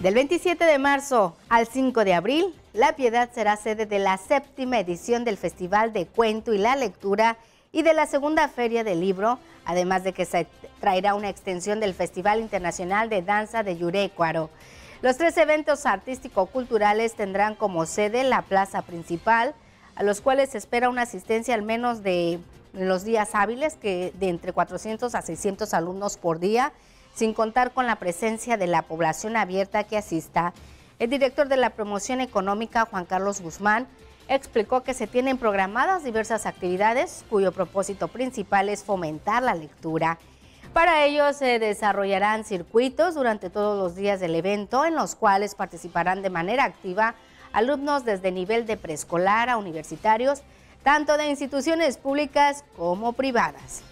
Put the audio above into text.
Del 27 de marzo al 5 de abril, La Piedad será sede de la séptima edición del Festival de Cuento y la Lectura y de la segunda Feria del Libro, además de que se traerá una extensión del Festival Internacional de Danza de Yurecuaro. Los tres eventos artístico-culturales tendrán como sede la plaza principal, a los cuales se espera una asistencia al menos de los días hábiles, que de entre 400 a 600 alumnos por día, sin contar con la presencia de la población abierta que asista. El director de la promoción económica, Juan Carlos Guzmán, explicó que se tienen programadas diversas actividades cuyo propósito principal es fomentar la lectura. Para ello se desarrollarán circuitos durante todos los días del evento en los cuales participarán de manera activa alumnos desde nivel de preescolar a universitarios, tanto de instituciones públicas como privadas.